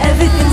Everything